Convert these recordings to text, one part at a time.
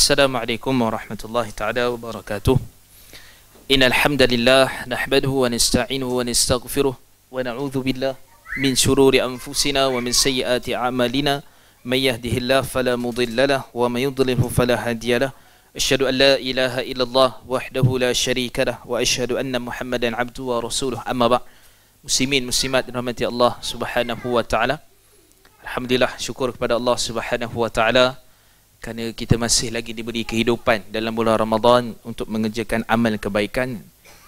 السلام عليكم ورحمة الله تعالى وبركاته. إن الحمد لله نحمده ونستعينه ونستغفره ونعوذ بالله من شرور أنفسنا ومن سيئات أعمالنا. من يهده الله فلا مضل له ومن يضلله فلا هادي له. أشهد أن لا إله إلا الله وحده لا شريك له وأشهد أن محمدا عبده ورسوله. أما بعد مسلمين مسلمات rahmati Allah Subhanahu wa taala Alhamdulillah syukur kepada Subhanahu wa taala kerana kita masih lagi diberi kehidupan dalam bulan Ramadan untuk mengerjakan amal kebaikan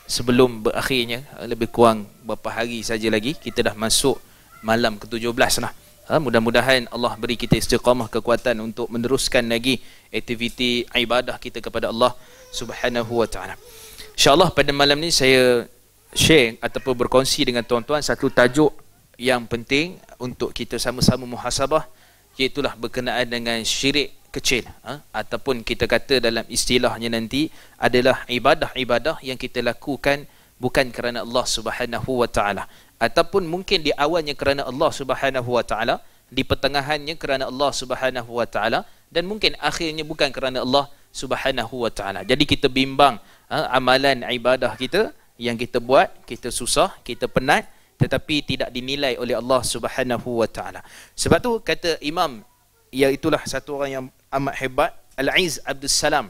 sebelum berakhirnya lebih kurang beberapa hari saja lagi kita dah masuk malam ke-17 lah. Ha, mudah-mudahan Allah beri kita istiqamah kekuatan untuk meneruskan lagi aktiviti ibadah kita kepada Allah Subhanahu wa taala. Insya-Allah pada malam ni saya share ataupun berkongsi dengan tuan-tuan satu tajuk yang penting untuk kita sama-sama muhasabah iaitu berkenaan dengan syirik kecil ha? ataupun kita kata dalam istilahnya nanti adalah ibadah-ibadah yang kita lakukan bukan kerana Allah Subhanahu wa taala ataupun mungkin di awalnya kerana Allah Subhanahu wa taala di pertengahannya kerana Allah Subhanahu wa taala dan mungkin akhirnya bukan kerana Allah Subhanahu wa taala jadi kita bimbang ha? amalan ibadah kita yang kita buat kita susah kita penat tetapi tidak dinilai oleh Allah Subhanahu wa taala sebab tu kata imam ia itulah satu orang yang amat hebat Al-Aiz Abdul Salam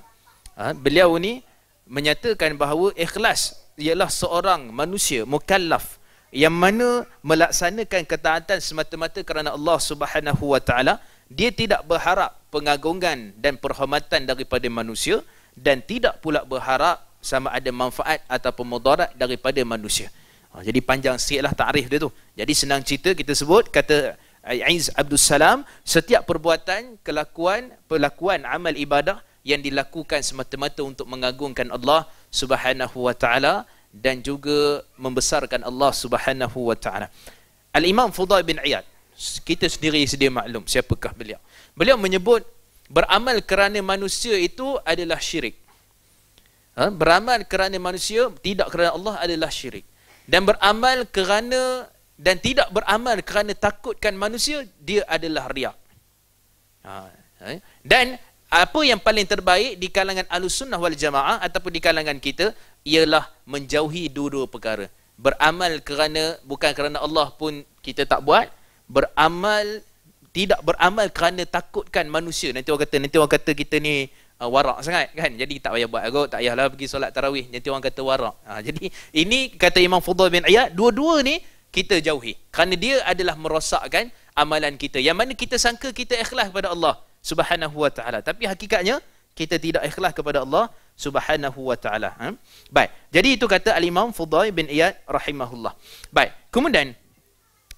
ha, beliau ni menyatakan bahawa ikhlas ialah seorang manusia mukallaf yang mana melaksanakan ketaatan semata-mata kerana Allah Subhanahu wa taala dia tidak berharap pengagungan dan perhormatan daripada manusia dan tidak pula berharap sama ada manfaat ataupun mudarat daripada manusia. Ha, jadi panjang sikitlah takrif dia tu. Jadi senang cerita kita sebut kata Aiz Abdul Salam setiap perbuatan kelakuan perlakuan amal ibadah yang dilakukan semata-mata untuk mengagungkan Allah Subhanahu wa taala dan juga membesarkan Allah Subhanahu wa taala. Al Imam Fudail bin Iyad kita sendiri sedia maklum siapakah beliau. Beliau menyebut beramal kerana manusia itu adalah syirik. Ha? beramal kerana manusia tidak kerana Allah adalah syirik. Dan beramal kerana dan tidak beramal kerana takutkan manusia dia adalah riak. Ha, eh. dan apa yang paling terbaik di kalangan sunnah wal jamaah ataupun di kalangan kita ialah menjauhi dua-dua perkara. Beramal kerana bukan kerana Allah pun kita tak buat. Beramal tidak beramal kerana takutkan manusia. Nanti orang kata nanti orang kata kita ni uh, warak sangat kan? Jadi tak payah buat agak tak payahlah pergi solat tarawih. Nanti orang kata warak. Ha, jadi ini kata Imam Fudail bin Iyad dua-dua ni kita jauhi. Kerana dia adalah merosakkan amalan kita. Yang mana kita sangka kita ikhlas kepada Allah Subhanahu wa taala. Tapi hakikatnya kita tidak ikhlas kepada Allah Subhanahu wa taala. Ha? baik. Jadi itu kata al-Imam Fudail bin Iyad rahimahullah. Baik. Kemudian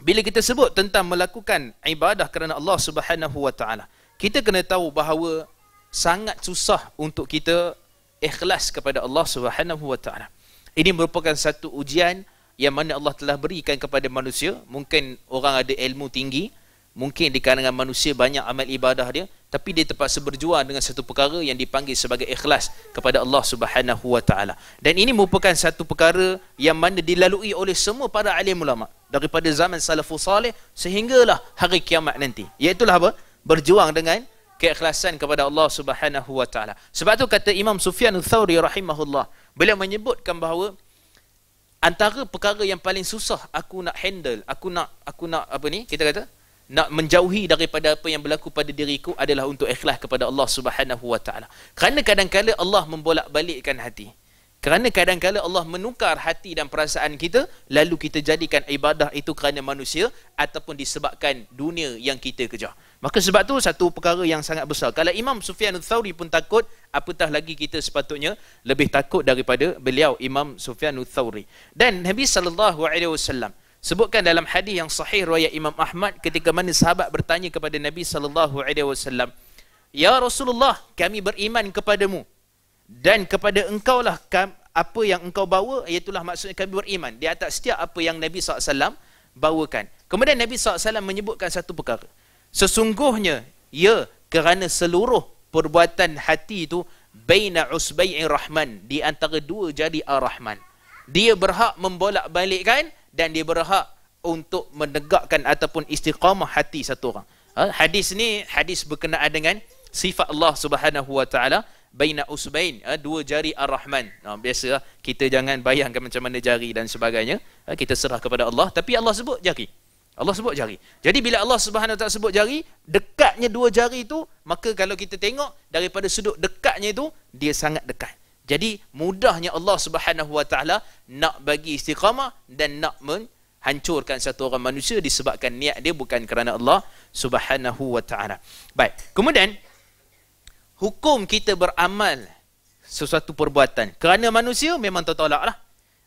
bila kita sebut tentang melakukan ibadah kerana Allah Subhanahu wa taala kita kena tahu bahawa sangat susah untuk kita ikhlas kepada Allah Subhanahu wa taala. Ini merupakan satu ujian yang mana Allah telah berikan kepada manusia. Mungkin orang ada ilmu tinggi mungkin di kalangan manusia banyak amal ibadah dia tapi dia terpaksa berjuang dengan satu perkara yang dipanggil sebagai ikhlas kepada Allah Subhanahu wa taala. Dan ini merupakan satu perkara yang mana dilalui oleh semua para alim ulama daripada zaman salafus salih sehinggalah hari kiamat nanti. Iaitu apa? Berjuang dengan keikhlasan kepada Allah Subhanahu wa taala. Sebab tu kata Imam Sufyan Ats-Tsauri rahimahullah beliau menyebutkan bahawa antara perkara yang paling susah aku nak handle aku nak aku nak apa ni kita kata nak menjauhi daripada apa yang berlaku pada diriku adalah untuk ikhlas kepada Allah Subhanahu wa taala. Kerana kadang-kala Allah membolak-balikkan hati. Kerana kadang-kala Allah menukar hati dan perasaan kita lalu kita jadikan ibadah itu kerana manusia ataupun disebabkan dunia yang kita kejar Maka sebab tu satu perkara yang sangat besar. Kalau Imam Sufyan Ats-Tsauri pun takut, apatah lagi kita sepatutnya lebih takut daripada beliau Imam Sufyan Ats-Tsauri. Dan Nabi sallallahu alaihi wasallam sebutkan dalam hadis yang sahih riwayat Imam Ahmad ketika mana sahabat bertanya kepada Nabi sallallahu alaihi wasallam, "Ya Rasulullah, kami beriman kepadamu dan kepada engkau lah apa yang engkau bawa iaitulah maksudnya kami beriman di atas setiap apa yang Nabi SAW bawakan. Kemudian Nabi SAW menyebutkan satu perkara. Sesungguhnya ya kerana seluruh perbuatan hati itu baina usbai'ir rahman di antara dua jari ar-rahman. Dia berhak membolak-balikkan dan dia berhak untuk menegakkan ataupun istiqamah hati satu orang. Ha? Hadis ni hadis berkenaan dengan sifat Allah Subhanahu wa taala baina usbain ha, dua jari ar-rahman ha, biasa kita jangan bayangkan macam mana jari dan sebagainya kita serah kepada Allah tapi Allah sebut jari Allah sebut jari. Jadi bila Allah Subhanahu taala sebut jari dekatnya dua jari itu maka kalau kita tengok daripada sudut dekatnya itu dia sangat dekat. Jadi mudahnya Allah Subhanahu wa taala nak bagi istiqamah dan nak menghancurkan satu orang manusia disebabkan niat dia bukan kerana Allah Subhanahu wa taala. Baik. Kemudian hukum kita beramal sesuatu perbuatan. Kerana manusia memang tertolak lah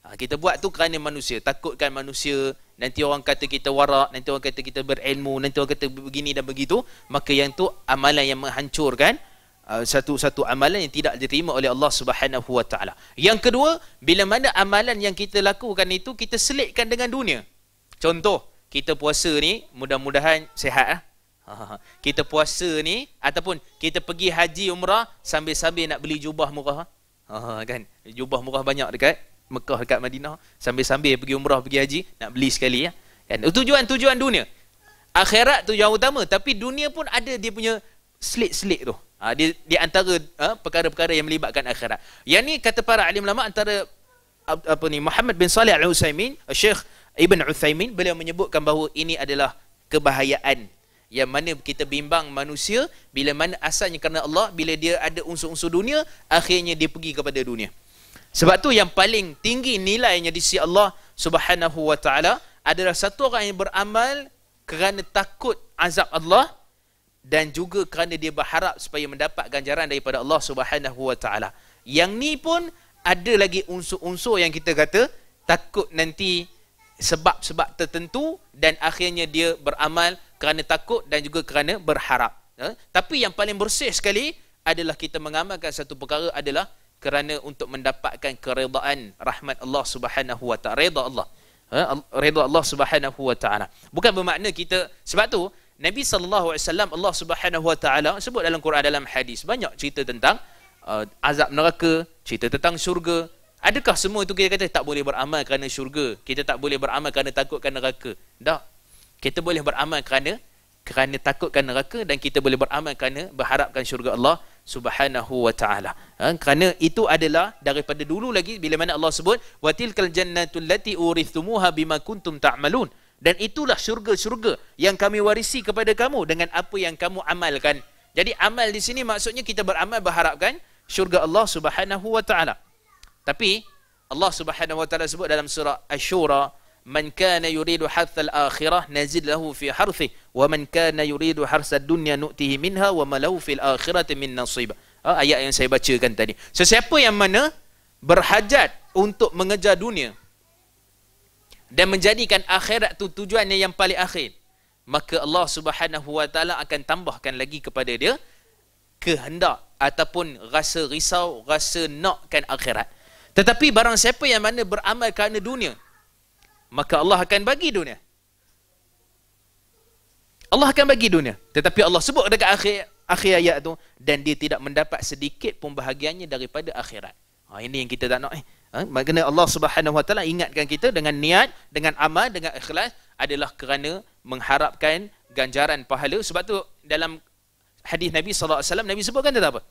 ha, kita buat tu kerana manusia. Takutkan manusia nanti orang kata kita warak nanti orang kata kita berilmu nanti orang kata begini dan begitu maka yang tu amalan yang menghancurkan uh, satu-satu amalan yang tidak diterima oleh Allah Subhanahu wa taala. Yang kedua, bila mana amalan yang kita lakukan itu kita selitkan dengan dunia. Contoh, kita puasa ni mudah-mudahan sihat ah. kita puasa ni ataupun kita pergi haji umrah sambil-sambil nak beli jubah murah ha, kan jubah murah banyak dekat Mekah dekat Madinah sambil-sambil pergi umrah pergi haji nak beli sekali ya. Kan? Tujuan-tujuan dunia. Akhirat tu yang utama tapi dunia pun ada dia punya slit-slit tu. Ha, dia di antara ha, perkara-perkara yang melibatkan akhirat. Yang ni kata para alim ulama antara apa ni Muhammad bin Salih Al-Utsaimin Syekh Ibn Utsaimin beliau menyebutkan bahawa ini adalah kebahayaan. Yang mana kita bimbang manusia bila mana asalnya kerana Allah bila dia ada unsur-unsur dunia akhirnya dia pergi kepada dunia sebab tu yang paling tinggi nilainya di sisi Allah Subhanahu wa taala adalah satu orang yang beramal kerana takut azab Allah dan juga kerana dia berharap supaya mendapat ganjaran daripada Allah Subhanahu wa taala yang ni pun ada lagi unsur-unsur yang kita kata takut nanti sebab-sebab tertentu dan akhirnya dia beramal kerana takut dan juga kerana berharap. Ha? Tapi yang paling bersih sekali adalah kita mengamalkan satu perkara adalah kerana untuk mendapatkan keredaan rahmat Allah Subhanahu wa taala, redha Allah. Ha? Redha Allah Subhanahu wa taala. Bukan bermakna kita sebab tu Nabi sallallahu alaihi wasallam Allah Subhanahu wa taala sebut dalam Quran dalam hadis banyak cerita tentang uh, azab neraka, cerita tentang syurga, Adakah semua itu kita kata tak boleh beramal kerana syurga? Kita tak boleh beramal kerana takutkan neraka? Tak. Kita boleh beramal kerana kerana takutkan neraka dan kita boleh beramal kerana berharapkan syurga Allah Subhanahu wa taala. Ha? kerana itu adalah daripada dulu lagi bila mana Allah sebut wa tilkal jannatul lati urithumuha bima kuntum ta'malun dan itulah syurga-syurga yang kami warisi kepada kamu dengan apa yang kamu amalkan. Jadi amal di sini maksudnya kita beramal berharapkan syurga Allah Subhanahu wa taala. Tapi Allah Subhanahu wa taala sebut dalam surah Asy-Syura, "Man kana yuridu harthal akhirah nazid lahu fi harthi, wa man kana yuridu harsad dunya nu'tihi minha wa ma lahu fil akhirati min nasib." Ha, ayat yang saya bacakan tadi. Sesiapa yang mana berhajat untuk mengejar dunia dan menjadikan akhirat tu tujuannya yang paling akhir, maka Allah Subhanahu wa taala akan tambahkan lagi kepada dia kehendak ataupun rasa risau, rasa nakkan akhirat. Tetapi barang siapa yang mana beramal kerana dunia, maka Allah akan bagi dunia. Allah akan bagi dunia. Tetapi Allah sebut dekat akhir akhir ayat tu dan dia tidak mendapat sedikit pun bahagiannya daripada akhirat. Ha, ini yang kita tak nak. Eh. Ha, maknanya Allah Subhanahu Wa Taala ingatkan kita dengan niat, dengan amal, dengan ikhlas adalah kerana mengharapkan ganjaran pahala. Sebab tu dalam hadis Nabi sallallahu alaihi wasallam Nabi sebutkan tentang apa?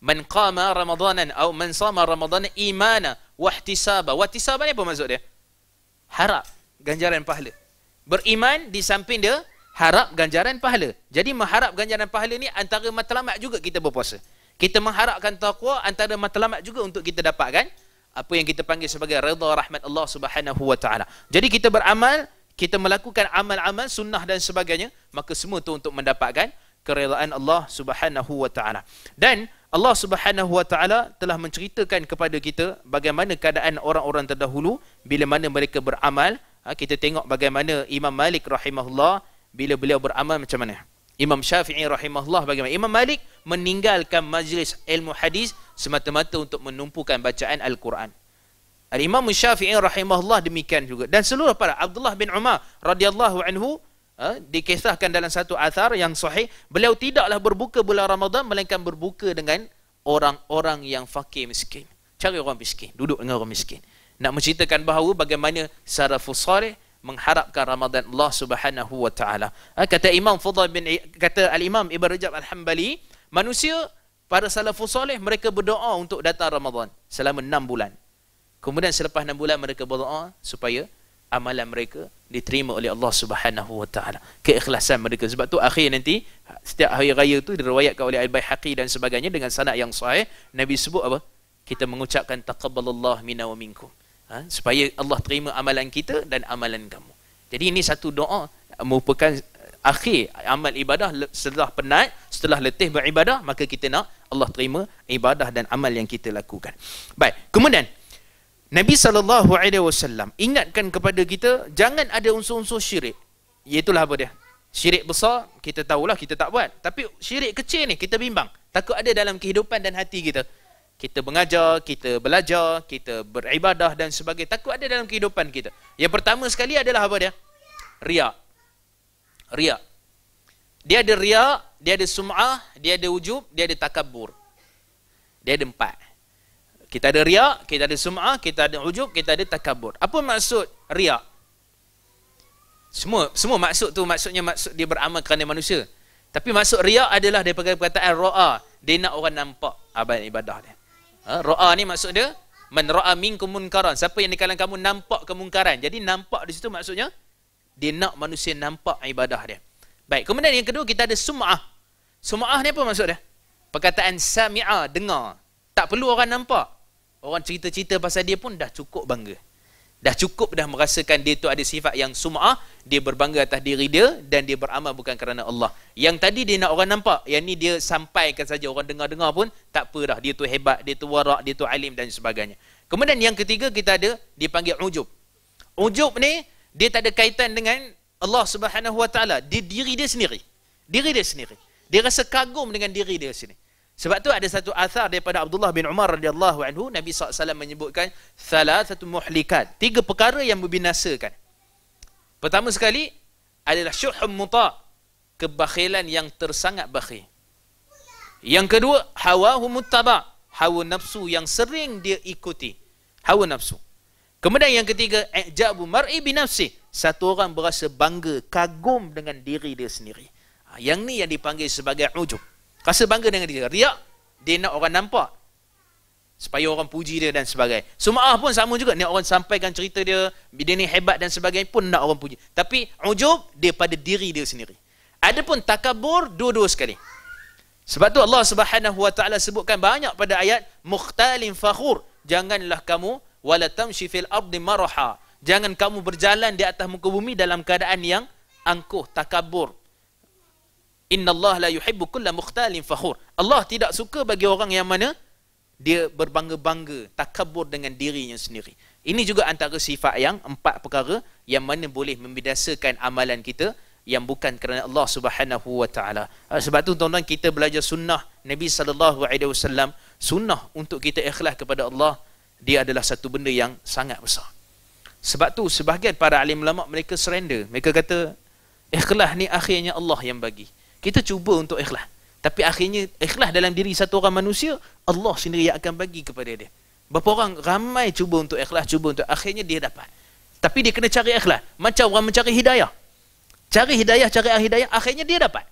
man qama ramadanan atau man sama ramadan imana wahtisaba wahtisaba ni apa maksud dia harap ganjaran pahala. Beriman di samping dia harap ganjaran pahala. Jadi mengharap ganjaran pahala ni antara matlamat juga kita berpuasa. Kita mengharapkan taqwa antara matlamat juga untuk kita dapatkan apa yang kita panggil sebagai redha rahmat Allah Subhanahu wa taala. Jadi kita beramal kita melakukan amal-amal sunnah dan sebagainya maka semua tu untuk mendapatkan keredaan Allah Subhanahu wa taala. Dan Allah Subhanahu wa taala telah menceritakan kepada kita bagaimana keadaan orang-orang terdahulu bila mana mereka beramal. Ha, kita tengok bagaimana Imam Malik rahimahullah bila beliau beramal macam mana. Imam Syafi'i rahimahullah bagaimana? Imam Malik meninggalkan majlis ilmu hadis semata-mata untuk menumpukan bacaan Al-Quran. Al-Imam Syafi'i rahimahullah demikian juga. Dan seluruh para Abdullah bin Umar radhiyallahu anhu ha, dikisahkan dalam satu athar yang sahih beliau tidaklah berbuka bulan Ramadan melainkan berbuka dengan orang-orang yang fakir miskin. Cari orang miskin duduk dengan orang miskin. Nak menceritakan bahawa bagaimana sarafus salih mengharapkan Ramadan Allah Subhanahu wa taala. Ha, kata Imam Fudhal bin kata Al Imam Ibn Rajab Al Hambali Manusia, para salafus soleh, mereka berdoa untuk datang Ramadan selama enam bulan. Kemudian selepas enam bulan mereka berdoa supaya amalan mereka diterima oleh Allah Subhanahu wa taala. Keikhlasan mereka sebab tu akhir nanti setiap hari raya tu diriwayatkan oleh Al-Baihaqi dan sebagainya dengan sanad yang sahih Nabi sebut apa? Kita mengucapkan taqabbalallah minna wa minkum. Ha? supaya Allah terima amalan kita dan amalan kamu. Jadi ini satu doa merupakan akhir amal ibadah setelah penat, setelah letih beribadah, maka kita nak Allah terima ibadah dan amal yang kita lakukan. Baik, kemudian Nabi sallallahu alaihi wasallam ingatkan kepada kita jangan ada unsur-unsur syirik. Iaitulah apa dia? Syirik besar kita tahulah kita tak buat, tapi syirik kecil ni kita bimbang. Takut ada dalam kehidupan dan hati kita. Kita mengajar, kita belajar, kita beribadah dan sebagainya. Takut ada dalam kehidupan kita. Yang pertama sekali adalah apa dia? Riak. Riak. Dia ada riak, dia ada sum'ah, dia ada wujub, dia ada takabur. Dia ada empat. Kita ada riak, kita ada sum'ah, kita ada ujub, kita ada takabur. Apa maksud riak? Semua semua maksud tu maksudnya maksud dia beramal kerana manusia. Tapi maksud riak adalah daripada perkataan ra'a. Dia nak orang nampak abad ibadah dia. Ha, ra'a ni maksud dia man ra'a minkum munkaran. Siapa yang di kalangan kamu nampak kemungkaran. Jadi nampak di situ maksudnya dia nak manusia nampak ibadah dia. Baik, kemudian yang kedua kita ada sum'ah. Sum'ah ni apa maksud dia? Perkataan sami'a, dengar. Tak perlu orang nampak. Orang cerita-cerita pasal dia pun dah cukup bangga. Dah cukup dah merasakan dia tu ada sifat yang sum'ah, dia berbangga atas diri dia dan dia beramal bukan kerana Allah. Yang tadi dia nak orang nampak, yang ni dia sampaikan saja orang dengar-dengar pun tak apa dah. Dia tu hebat, dia tu warak, dia tu alim dan sebagainya. Kemudian yang ketiga kita ada dipanggil ujub. Ujub ni dia tak ada kaitan dengan Allah Subhanahu Wa Taala. Dia diri dia sendiri. Diri dia sendiri. Dia rasa kagum dengan diri dia sendiri. Sebab tu ada satu athar daripada Abdullah bin Umar radhiyallahu anhu Nabi SAW menyebutkan salah satu muhlikat, tiga perkara yang membinasakan. Pertama sekali adalah syuhum muta, kebakhilan yang tersangat bakhil. Yang kedua, hawa muttaba, hawa nafsu yang sering dia ikuti. Hawa nafsu. Kemudian yang ketiga, ijabu mar'i bi nafsi. Satu orang berasa bangga, kagum dengan diri dia sendiri. Ha, yang ni yang dipanggil sebagai ujub. Rasa bangga dengan dia. Riak, dia nak orang nampak. Supaya orang puji dia dan sebagainya. Sum'ah pun sama juga. Ni orang sampaikan cerita dia. Dia ni hebat dan sebagainya pun nak orang puji. Tapi ujub, dia pada diri dia sendiri. Adapun takabur, dua-dua sekali. Sebab tu Allah subhanahu wa ta'ala sebutkan banyak pada ayat. Mukhtalin fakhur. Janganlah kamu. Wala tamshi fil ardi maraha. Jangan kamu berjalan di atas muka bumi dalam keadaan yang angkuh, takabur. Inna Allah la yuhibbu kulla mukhtalin fakhur. Allah tidak suka bagi orang yang mana dia berbangga-bangga, takabur dengan dirinya sendiri. Ini juga antara sifat yang empat perkara yang mana boleh membidasakan amalan kita yang bukan kerana Allah Subhanahu wa taala. Ha, sebab tu tuan-tuan kita belajar sunnah Nabi sallallahu alaihi wasallam, sunnah untuk kita ikhlas kepada Allah, dia adalah satu benda yang sangat besar. Sebab tu sebahagian para alim ulama mereka surrender. Mereka kata ikhlas ni akhirnya Allah yang bagi. Kita cuba untuk ikhlas. Tapi akhirnya ikhlas dalam diri satu orang manusia, Allah sendiri yang akan bagi kepada dia. Berapa orang ramai cuba untuk ikhlas, cuba untuk akhirnya dia dapat. Tapi dia kena cari ikhlas. Macam orang mencari hidayah. Cari hidayah, cari hidayah, akhirnya dia dapat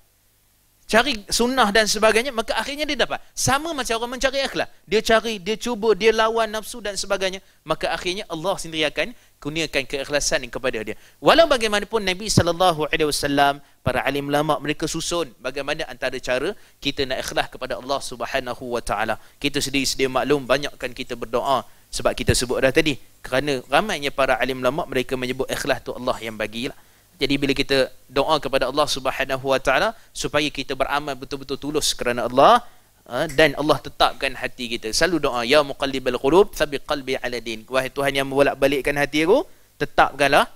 cari sunnah dan sebagainya maka akhirnya dia dapat. Sama macam orang mencari ikhlas dia cari dia cuba dia lawan nafsu dan sebagainya maka akhirnya Allah sendiri akan kurniakan keikhlasan kepada dia. Walau bagaimanapun Nabi sallallahu alaihi wasallam para alim ulama mereka susun bagaimana antara cara kita nak ikhlas kepada Allah Subhanahu wa taala. Kita sendiri sedia maklum banyakkan kita berdoa. Sebab kita sebut dah tadi kerana ramainya para alim ulama mereka menyebut ikhlas tu Allah yang bagilah jadi bila kita doa kepada Allah Subhanahu Wa Taala supaya kita beramal betul-betul tulus kerana Allah ha, dan Allah tetapkan hati kita. Selalu doa ya muqallibal qulub tsabiq qalbi ala din. Wahai Tuhan yang membolak-balikkan hati aku, tetapkanlah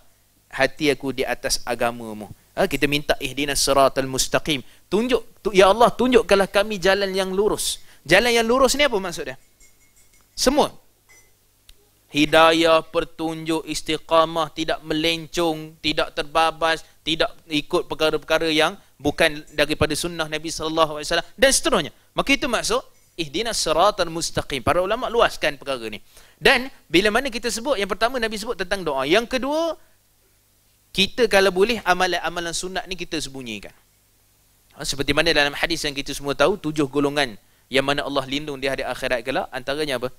hati aku di atas agamamu. Ha, kita minta ihdinas siratal mustaqim. Tunjuk ya Allah tunjukkanlah kami jalan yang lurus. Jalan yang lurus ni apa maksud dia? Semua hidayah, pertunjuk, istiqamah, tidak melencong, tidak terbabas, tidak ikut perkara-perkara yang bukan daripada sunnah Nabi wasallam dan seterusnya. Maka itu maksud ihdinas siratal mustaqim. Para ulama luaskan perkara ni. Dan bila mana kita sebut yang pertama Nabi sebut tentang doa. Yang kedua kita kalau boleh amalan-amalan sunat ni kita sembunyikan. Ha, seperti mana dalam hadis yang kita semua tahu, tujuh golongan yang mana Allah lindung di hari akhirat kelak, antaranya apa?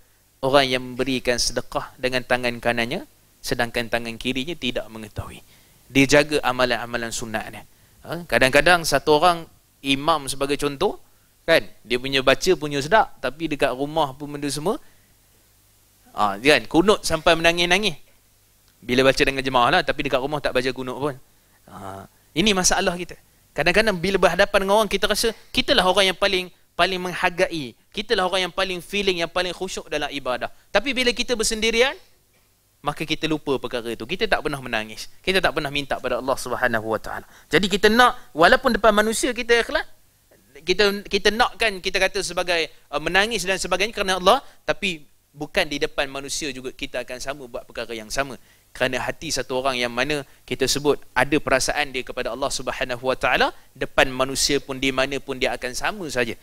Orang yang memberikan sedekah dengan tangan kanannya, sedangkan tangan kirinya tidak mengetahui. Dia jaga amalan-amalan sunat ni. Ha, kadang-kadang satu orang imam sebagai contoh, kan? Dia punya baca punya sedap, tapi dekat rumah pun benda semua, ha, kan? Kunut sampai menangis-nangis. Bila baca dengan jemaah lah, tapi dekat rumah tak baca kunut pun. Ha, ini masalah kita. Kadang-kadang bila berhadapan dengan orang kita rasa kitalah orang yang paling paling menghargai. Kitalah orang yang paling feeling yang paling khusyuk dalam ibadah. Tapi bila kita bersendirian maka kita lupa perkara itu. Kita tak pernah menangis. Kita tak pernah minta pada Allah Subhanahu Wa Taala. Jadi kita nak walaupun depan manusia kita ikhlas kita kita nakkan kita kata sebagai uh, menangis dan sebagainya kerana Allah tapi bukan di depan manusia juga kita akan sama buat perkara yang sama kerana hati satu orang yang mana kita sebut ada perasaan dia kepada Allah Subhanahu Wa Taala depan manusia pun di mana pun dia akan sama saja.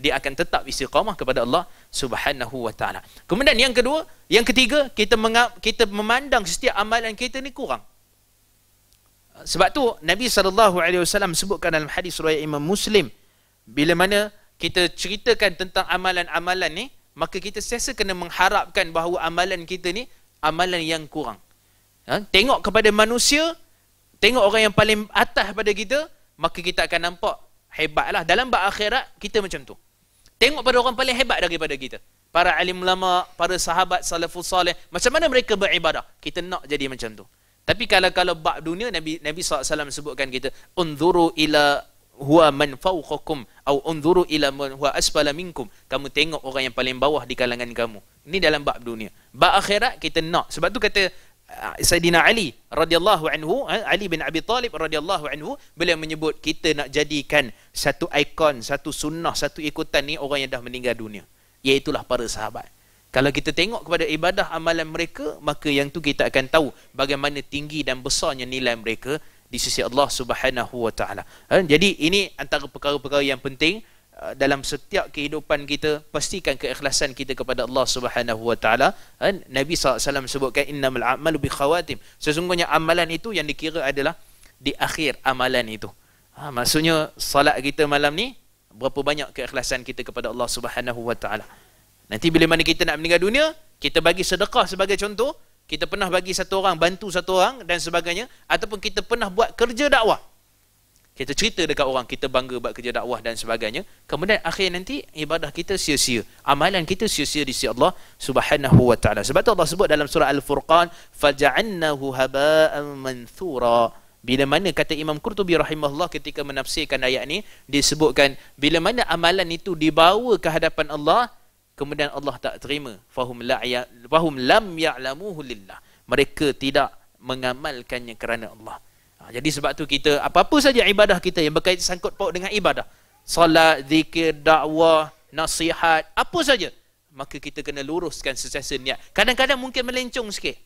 Dia akan tetap istiqamah kepada Allah Subhanahu Wa Taala. Kemudian yang kedua yang ketiga kita mengap, kita memandang setiap amalan kita ni kurang. Sebab tu Nabi sallallahu alaihi wasallam sebutkan dalam hadis riwayat Imam Muslim bila mana kita ceritakan tentang amalan-amalan ni maka kita sentiasa kena mengharapkan bahawa amalan kita ni amalan yang kurang ha? tengok kepada manusia tengok orang yang paling atas pada kita maka kita akan nampak hebatlah dalam bab akhirat kita macam tu. Tengok pada orang paling hebat daripada kita. Para alim ulama para sahabat salafus salih macam mana mereka beribadah? Kita nak jadi macam tu. Tapi kalau kalau bab dunia Nabi Nabi SAW sebutkan kita unzuru ila huwa man fawqakum au unzuru ila man huwa asfala minkum. Kamu tengok orang yang paling bawah di kalangan kamu. Ini dalam bab dunia. Bab akhirat kita nak. Sebab tu kata Sayyidina Ali radhiyallahu anhu eh, Ali bin Abi Talib radhiyallahu anhu beliau menyebut kita nak jadikan satu ikon satu sunnah satu ikutan ni orang yang dah meninggal dunia. Iaitu para sahabat. Kalau kita tengok kepada ibadah amalan mereka maka yang tu kita akan tahu bagaimana tinggi dan besarnya nilai mereka di sisi Allah Subhanahu wa taala. Eh, jadi ini antara perkara-perkara yang penting dalam setiap kehidupan kita pastikan keikhlasan kita kepada Allah Subhanahu wa taala. Nabi SAW sebutkan innamal a'malu bi khawatim. Sesungguhnya amalan itu yang dikira adalah di akhir amalan itu. Ha, maksudnya salat kita malam ni berapa banyak keikhlasan kita kepada Allah Subhanahu wa taala. Nanti bila mana kita nak meninggal dunia kita bagi sedekah sebagai contoh kita pernah bagi satu orang bantu satu orang dan sebagainya ataupun kita pernah buat kerja dakwah kita cerita dekat orang kita bangga buat kerja dakwah dan sebagainya. Kemudian akhir nanti ibadah kita sia-sia. Amalan kita sia-sia di sisi Allah Subhanahu wa taala. Sebab tu Allah sebut dalam surah al-furqan faja'annahu haba'an manthura bila mana kata Imam Qurtubi rahimahullah ketika menafsirkan ayat ni disebutkan bila mana amalan itu dibawa ke hadapan Allah kemudian Allah tak terima. Fahum la ya fahum lam ya'lamuhu lillah. Mereka tidak mengamalkannya kerana Allah jadi sebab tu kita apa-apa saja ibadah kita yang berkaitan sangkut paut dengan ibadah. Salat, zikir, dakwah, nasihat, apa saja. Maka kita kena luruskan sesiasa niat. Kadang-kadang mungkin melencong sikit.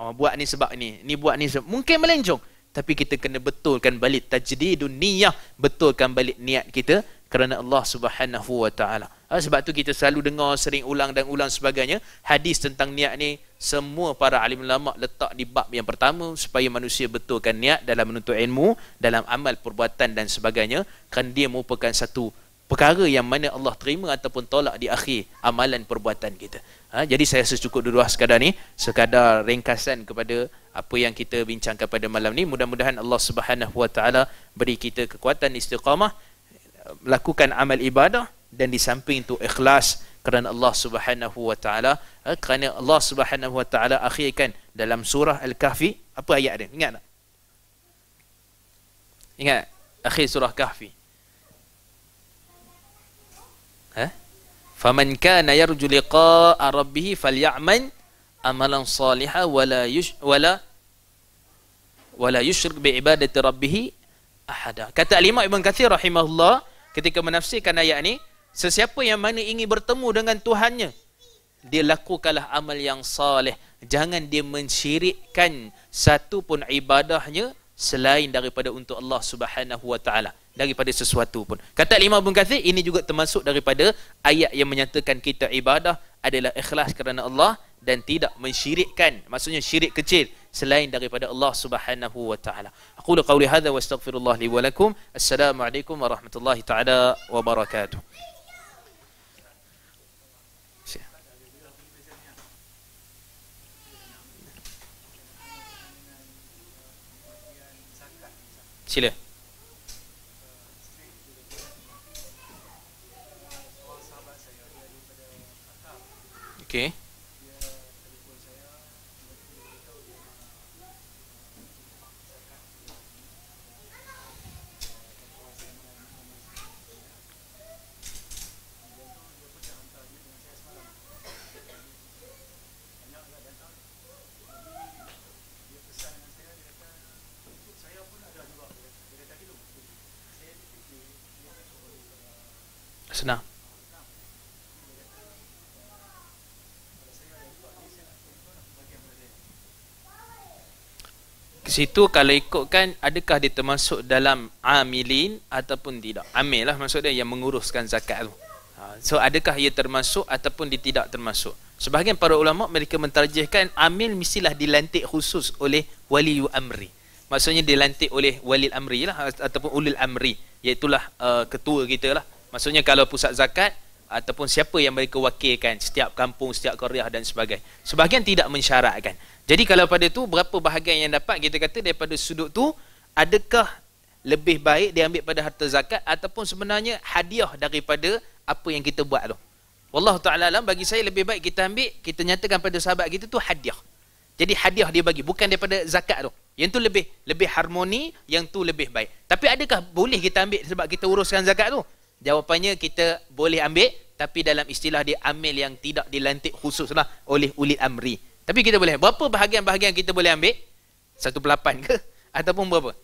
Oh, buat ni sebab ni, ni buat ni sebab. Mungkin melencong. Tapi kita kena betulkan balik tajdidun niyah. Betulkan balik niat kita kerana Allah subhanahu wa ta'ala. Ha, sebab tu kita selalu dengar sering ulang dan ulang sebagainya hadis tentang niat ni semua para alim ulama letak di bab yang pertama supaya manusia betulkan niat dalam menuntut ilmu dalam amal perbuatan dan sebagainya. Kan dia merupakan satu perkara yang mana Allah terima ataupun tolak di akhir amalan perbuatan kita. Ha, jadi saya rasa cukup dulu sekadar ni. Sekadar ringkasan kepada apa yang kita bincangkan pada malam ni. Mudah-mudahan Allah Subhanahu Wa Taala beri kita kekuatan istiqamah melakukan amal ibadah dan di samping itu ikhlas kerana Allah Subhanahu wa taala eh, kerana Allah Subhanahu wa taala akhirkan dalam surah al-kahfi apa ayat dia ingat tak ingat akhir surah kahfi ha faman kana yarju liqa'a rabbih falyamal amalan salihan wala yush wala wala yushrik bi ibadati rabbih ahada kata al-imam ibn katsir rahimahullah ketika menafsirkan ayat ni Sesiapa yang mana ingin bertemu dengan Tuhannya, dia lakukanlah amal yang saleh. Jangan dia mensyirikkan satu pun ibadahnya selain daripada untuk Allah Subhanahu wa taala daripada sesuatu pun. Kata Imam Ibn Katsir ini juga termasuk daripada ayat yang menyatakan kita ibadah adalah ikhlas kerana Allah dan tidak mensyirikkan. Maksudnya syirik kecil selain daripada Allah Subhanahu wa taala. Aku qauli hadza wa astaghfirullah li wa lakum. Assalamualaikum warahmatullahi taala wabarakatuh. Sila. Okay. Senang. situ kalau ikutkan adakah dia termasuk dalam amilin ataupun tidak? Amil lah maksud dia yang menguruskan zakat tu. Ha, so adakah ia termasuk ataupun dia tidak termasuk? Sebahagian para ulama mereka mentarjihkan amil mestilah dilantik khusus oleh wali amri. Maksudnya dilantik oleh wali amri lah ataupun ulil amri. Iaitulah uh, ketua kita lah maksudnya kalau pusat zakat ataupun siapa yang mereka wakilkan setiap kampung setiap qaryah dan sebagainya sebahagian tidak mensyaratkan jadi kalau pada tu berapa bahagian yang dapat kita kata daripada sudut tu adakah lebih baik dia ambil pada harta zakat ataupun sebenarnya hadiah daripada apa yang kita buat tu. Wallahu taala alam bagi saya lebih baik kita ambil kita nyatakan pada sahabat kita tu hadiah. Jadi hadiah dia bagi bukan daripada zakat tu. Yang tu lebih lebih harmoni, yang tu lebih baik. Tapi adakah boleh kita ambil sebab kita uruskan zakat tu? Jawapannya kita boleh ambil tapi dalam istilah dia amil yang tidak dilantik khususlah oleh ulil amri. Tapi kita boleh. Berapa bahagian-bahagian kita boleh ambil? Satu pelapan ke? Ataupun berapa?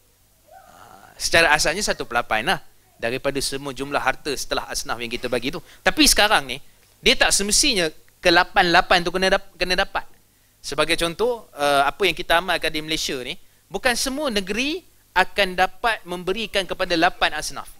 Ah, secara asalnya satu pelapan lah. Daripada semua jumlah harta setelah asnaf yang kita bagi tu. Tapi sekarang ni, dia tak semestinya ke lapan-lapan tu kena, dap- kena dapat. Sebagai contoh, uh, apa yang kita amalkan di Malaysia ni, bukan semua negeri akan dapat memberikan kepada lapan asnaf.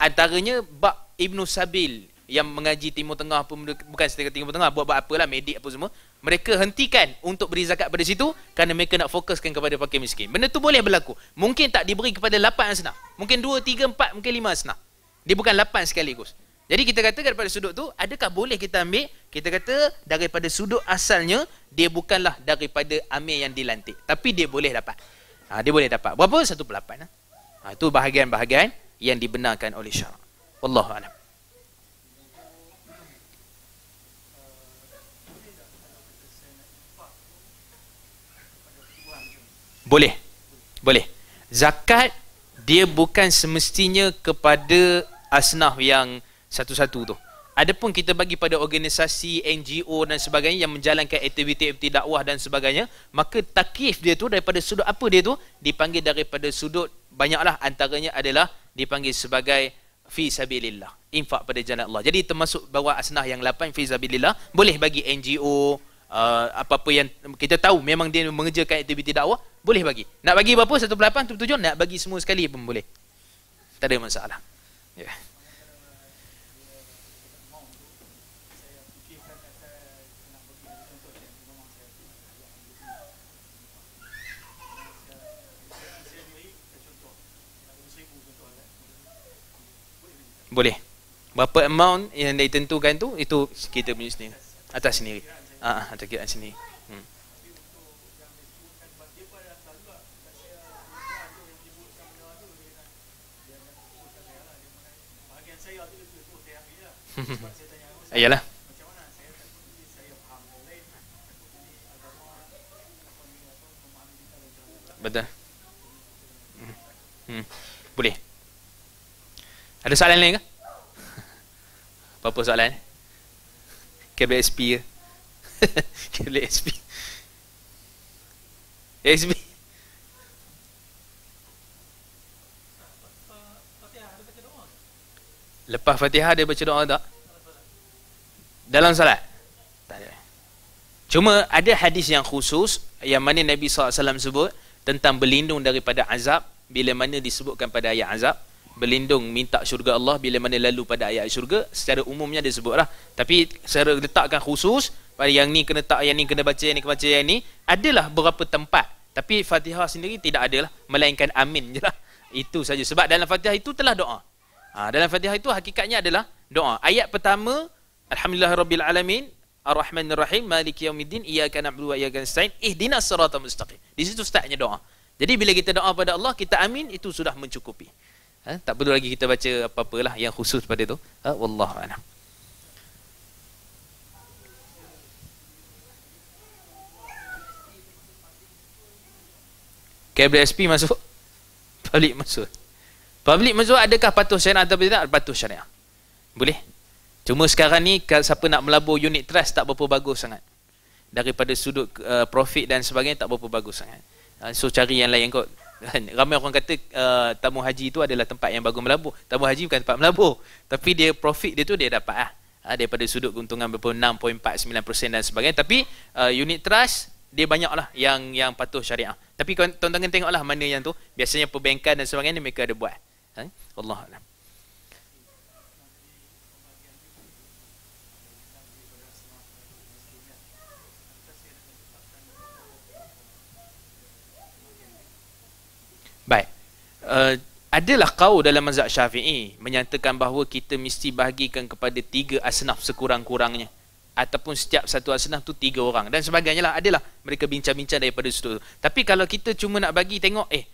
Antaranya, Bak Ibn Sabil yang mengaji Timur Tengah pun bukan setelah Timur Tengah buat buat apalah medik apa semua. Mereka hentikan untuk beri zakat pada situ kerana mereka nak fokuskan kepada fakir miskin. Benda tu boleh berlaku. Mungkin tak diberi kepada 8 asnaf mungkin 2 3 4 mungkin 5 asnaf dia bukan 8 sekaligus jadi kita kata daripada sudut tu adakah boleh kita ambil? Kita kata daripada sudut asalnya dia bukanlah daripada amir yang dilantik. Tapi dia boleh dapat. Ha, dia boleh dapat. Berapa? 1/8 ha? ha, itu bahagian-bahagian yang dibenarkan oleh syarak wallahu a'lam Boleh. Boleh. Zakat dia bukan semestinya kepada asnaf yang satu-satu tu. Adapun kita bagi pada organisasi, NGO dan sebagainya yang menjalankan aktiviti-aktiviti dakwah dan sebagainya, maka takif dia tu daripada sudut apa dia tu? Dipanggil daripada sudut banyaklah antaranya adalah dipanggil sebagai fi sabilillah, infak pada jalan Allah. Jadi termasuk bawa asnaf yang 8 fi sabilillah, boleh bagi NGO, uh, apa-apa yang kita tahu memang dia mengerjakan aktiviti dakwah boleh bagi nak bagi berapa satu pelapan tu tujuh nak bagi semua sekali pun boleh tak ada masalah ya yeah. Boleh. Berapa amount yang ditentukan tu itu kita punya sendiri. Atas sendiri. Ah, ah ada sini. Hmm. Ayalah. Betul. Hmm. hmm. Boleh. Ada soalan lain ke? Apa-apa soalan? KBSP ke? Kira SP SP Lepas Fatihah dia baca doa tak? Dalam salat? Tak ada. Cuma ada hadis yang khusus yang mana Nabi SAW sebut tentang berlindung daripada azab bila mana disebutkan pada ayat azab berlindung minta syurga Allah bila mana lalu pada ayat syurga secara umumnya dia sebutlah tapi secara letakkan khusus yang ni kena tak yang ni kena baca yang ni kena baca yang ni adalah beberapa tempat. Tapi Fatihah sendiri tidak adalah melainkan amin je lah. Itu saja. Sebab dalam Fatihah itu telah doa. Ha, dalam Fatihah itu hakikatnya adalah doa. Ayat pertama Alhamdulillahirabbil alamin Ar-Rahmanir Rahim Maliki Yaumiddin Iyyaka na'budu wa iyyaka nasta'in Ihdinas siratal mustaqim. Di situ startnya doa. Jadi bila kita doa pada Allah kita amin itu sudah mencukupi ha, tak perlu lagi kita baca apa-apalah yang khusus pada itu ha, wallahu a'lam. KBSP masuk? Public masuk. Public masuk adakah patuh syariah atau tidak? Patuh syariah. Boleh? Cuma sekarang ni siapa nak melabur unit trust tak berapa bagus sangat. Daripada sudut uh, profit dan sebagainya tak berapa bagus sangat. Uh, so cari yang lain kot ramai orang kata uh, tamu haji itu adalah tempat yang bagus melabur tamu haji bukan tempat melabur tapi dia profit dia tu dia dapat ah uh, daripada sudut keuntungan berapa 6.49% dan sebagainya tapi uh, unit trust dia banyak lah yang yang patuh syariah. Tapi tuan-tuan tengoklah mana yang tu. Biasanya perbankan dan sebagainya mereka ada buat. Ha? Allah Allah. Baik. Uh, adalah kau dalam mazhab syafi'i menyatakan bahawa kita mesti bahagikan kepada tiga asnaf sekurang-kurangnya. Ataupun setiap satu asnaf tu tiga orang dan sebagainya lah. Adalah mereka bincang-bincang daripada situ. Tapi kalau kita cuma nak bagi tengok eh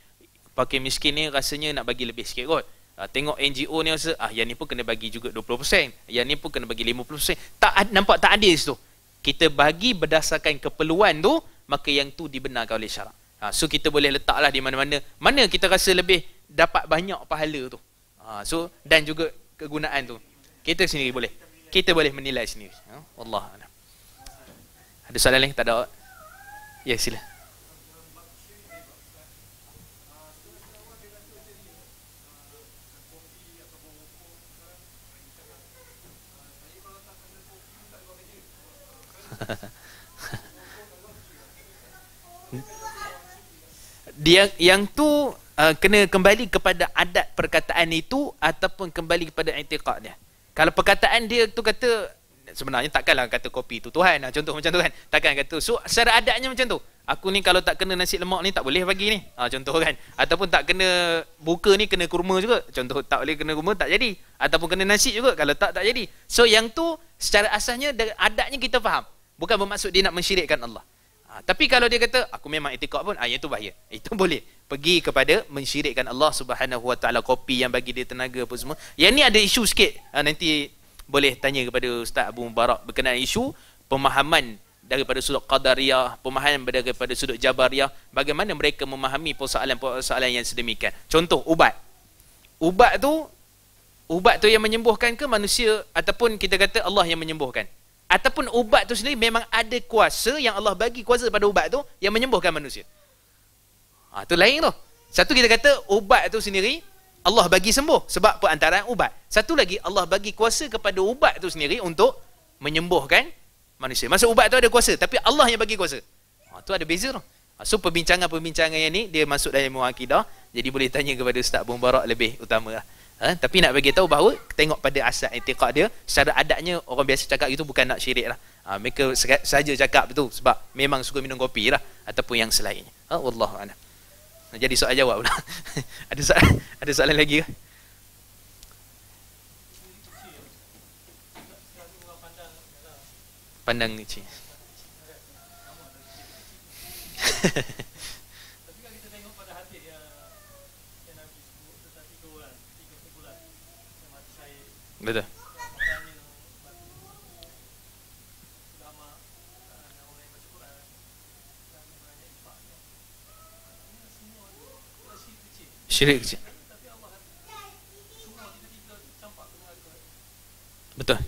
pakai miskin ni rasanya nak bagi lebih sikit kot. Uh, tengok NGO ni rasa ah yang ni pun kena bagi juga 20% yang ni pun kena bagi 50% tak nampak tak adil situ. Kita bagi berdasarkan keperluan tu maka yang tu dibenarkan oleh syarak ha, so kita boleh letaklah di mana-mana mana kita rasa lebih dapat banyak pahala tu ha, so dan juga kegunaan tu kita sendiri boleh kita boleh menilai sendiri. Ha? Allah. Ada soalan lain? Tak ada. Ya, sila. Dia yang tu uh, kena kembali kepada adat perkataan itu ataupun kembali kepada i'tiqad dia. Kalau perkataan dia tu kata sebenarnya takkanlah kata kopi tu Tuhan lah contoh macam tu kan. Takkan kata so secara adatnya macam tu. Aku ni kalau tak kena nasi lemak ni tak boleh bagi ni. Ha, contoh kan. Ataupun tak kena buka ni kena kurma juga. Contoh tak boleh kena kurma tak jadi. Ataupun kena nasi juga kalau tak tak jadi. So yang tu secara asasnya adatnya kita faham. Bukan bermaksud dia nak mensyirikkan Allah. Ha, tapi kalau dia kata aku memang etikad pun, ah yang tu bahaya. Itu boleh pergi kepada mensyirikkan Allah Subhanahu Wa Taala kopi yang bagi dia tenaga apa semua. Yang ni ada isu sikit. Ha, nanti boleh tanya kepada Ustaz Abu Mubarak berkenaan isu pemahaman daripada sudut qadariyah, pemahaman daripada sudut jabariyah, bagaimana mereka memahami persoalan-persoalan yang sedemikian. Contoh ubat. Ubat tu ubat tu yang menyembuhkan ke manusia ataupun kita kata Allah yang menyembuhkan? Ataupun ubat tu sendiri memang ada kuasa yang Allah bagi kuasa pada ubat tu yang menyembuhkan manusia. Ha, tu lain tu. Satu kita kata ubat tu sendiri Allah bagi sembuh sebab perantaraan ubat. Satu lagi Allah bagi kuasa kepada ubat tu sendiri untuk menyembuhkan manusia. Maksud ubat tu ada kuasa tapi Allah yang bagi kuasa. Ha, tu ada beza tu. Ha, so perbincangan-perbincangan yang ni dia masuk dalam ilmu akidah. Jadi boleh tanya kepada Ustaz Mubarak lebih utama lah. Ha, tapi nak bagi tahu bahawa tengok pada asal etiqad dia secara adatnya orang biasa cakap itu bukan nak syirik lah. Ha, mereka saja cakap betul sebab memang suka minum kopi lah ataupun yang selainnya. Ha, wallahu a'lam. Nak jadi soal jawab pula. ada soalan ada soalan lagi ke? Pandang ni Betul. syirik kecil. Betul.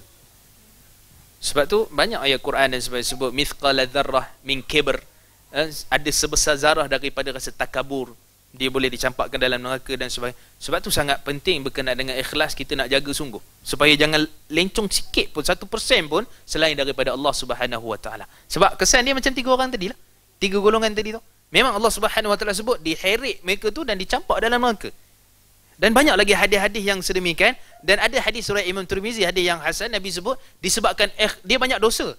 Sebab tu banyak ayat Quran dan sebab sebut mithqala dzarrah min kibr. Eh, ada sebesar zarah daripada rasa takabur. Dia boleh dicampakkan dalam neraka dan sebagainya. Sebab tu sangat penting berkenaan dengan ikhlas kita nak jaga sungguh. Supaya jangan lencong sikit pun, satu persen pun selain daripada Allah subhanahu wa ta'ala. Sebab kesan dia macam tiga orang tadi lah. Tiga golongan tadi tu. Memang Allah Subhanahu Wa Taala sebut diheret mereka tu dan dicampak dalam neraka. Dan banyak lagi hadis-hadis yang sedemikian dan ada hadis surah Imam Tirmizi hadis yang hasan Nabi sebut disebabkan eh, dia banyak dosa.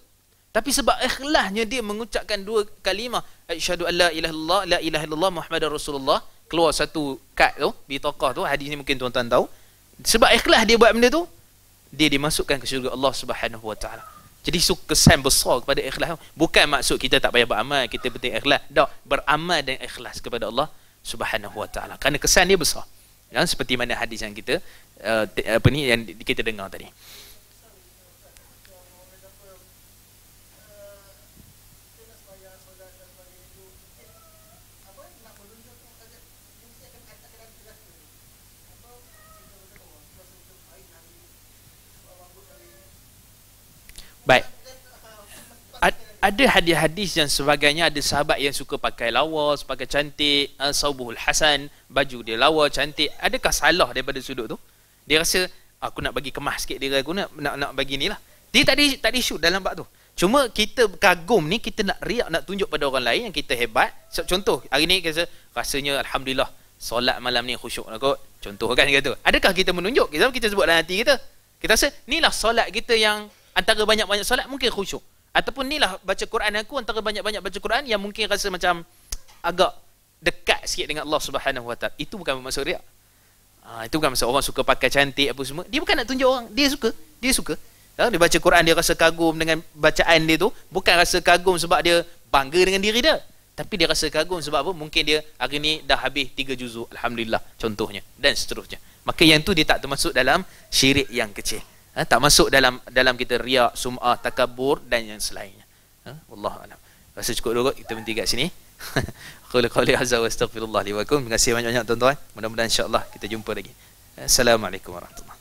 Tapi sebab ikhlasnya dia mengucapkan dua kalimah asyhadu alla ilaha illallah la ilaha illallah muhammadar rasulullah keluar satu kad tu tokoh tu hadis ni mungkin tuan-tuan tahu sebab ikhlas dia buat benda tu dia dimasukkan ke syurga Allah Subhanahu wa taala. Jadi so kesan besar kepada ikhlas bukan maksud kita tak payah beramal, kita penting ikhlas. Tak, beramal dan ikhlas kepada Allah Subhanahu wa taala. Kerana kesan dia besar. Ya, seperti mana hadis yang kita uh, apa ni yang kita dengar tadi. Baik. Ada hadis-hadis yang sebagainya ada sahabat yang suka pakai lawa, pakai cantik, uh, saubuhul hasan, baju dia lawa, cantik. Adakah salah daripada sudut tu? Dia rasa aku nak bagi kemas sikit dia aku nak nak nak bagi ni lah. Dia tak ada tak ada shoot dalam bab tu. Cuma kita kagum ni kita nak riak nak tunjuk pada orang lain yang kita hebat. So, contoh hari ni kita rasanya alhamdulillah solat malam ni khusyuk lah kot. Contoh kan kata. Adakah kita menunjuk? Kita kita sebut dalam hati kita. Kita rasa inilah solat kita yang antara banyak-banyak solat mungkin khusyuk. Ataupun inilah baca Quran aku antara banyak-banyak baca Quran yang mungkin rasa macam agak dekat sikit dengan Allah Subhanahu Wa Taala. Itu bukan maksud riak. Ha, itu bukan maksud orang suka pakai cantik apa semua. Dia bukan nak tunjuk orang. Dia suka. Dia suka. Ha, dia baca Quran dia rasa kagum dengan bacaan dia tu bukan rasa kagum sebab dia bangga dengan diri dia. Tapi dia rasa kagum sebab apa? Mungkin dia hari ni dah habis tiga juzuk Alhamdulillah contohnya dan seterusnya. Maka yang tu dia tak termasuk dalam syirik yang kecil ha, tak masuk dalam dalam kita riak sum'ah takabur dan yang selainnya. Ha, wallahu alam. Rasa cukup dulu kita berhenti kat sini. Qul qali azza wa astaghfirullah li wa terima kasih banyak-banyak tuan-tuan. Mudah-mudahan insyaallah kita jumpa lagi. Assalamualaikum warahmatullahi